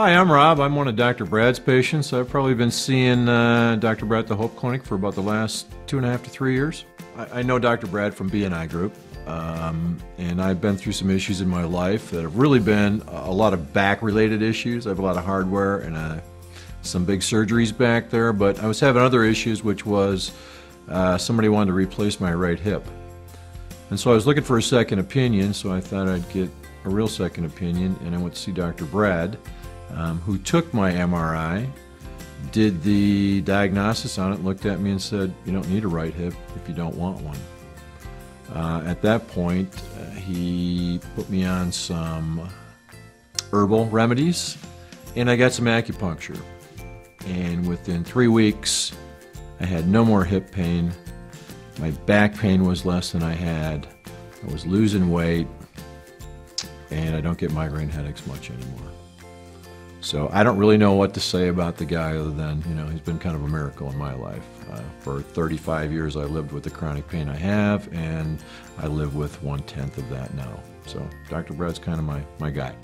Hi, I'm Rob. I'm one of Dr. Brad's patients. I've probably been seeing uh, Dr. Brad at the Hope Clinic for about the last two and a half to three years. I, I know Dr. Brad from BNI Group, um, and I've been through some issues in my life that have really been a lot of back-related issues. I have a lot of hardware and uh, some big surgeries back there, but I was having other issues, which was uh, somebody wanted to replace my right hip. And so I was looking for a second opinion, so I thought I'd get a real second opinion, and I went to see Dr. Brad um, who took my MRI, did the diagnosis on it, looked at me and said, You don't need a right hip if you don't want one. Uh, at that point, uh, he put me on some herbal remedies and I got some acupuncture. And within three weeks, I had no more hip pain. My back pain was less than I had. I was losing weight, and I don't get migraine headaches much anymore. So I don't really know what to say about the guy other than, you know, he's been kind of a miracle in my life. Uh, for 35 years, I lived with the chronic pain I have, and I live with one tenth of that now. So Dr. Brad's kind of my, my guy.